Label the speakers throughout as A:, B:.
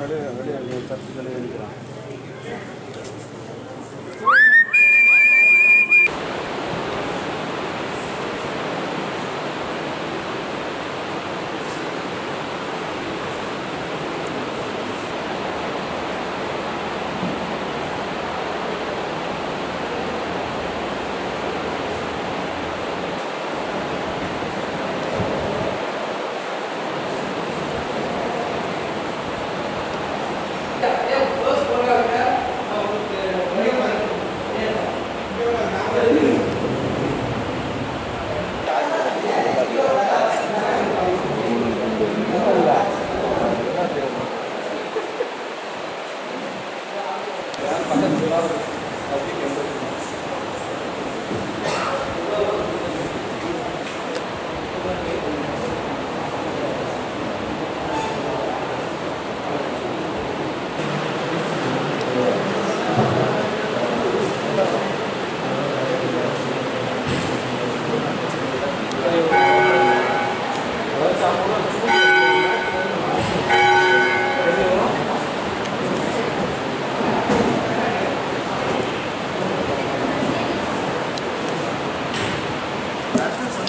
A: வெளியே வெளியே சர்ச்சுகளே இருக்கிறான் पसंद जुड़ा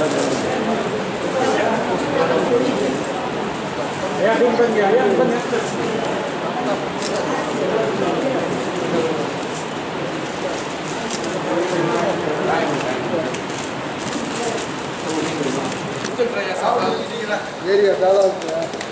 A: Iya, iya, ya, bukan ya, ya, bukan ya. ya, ya.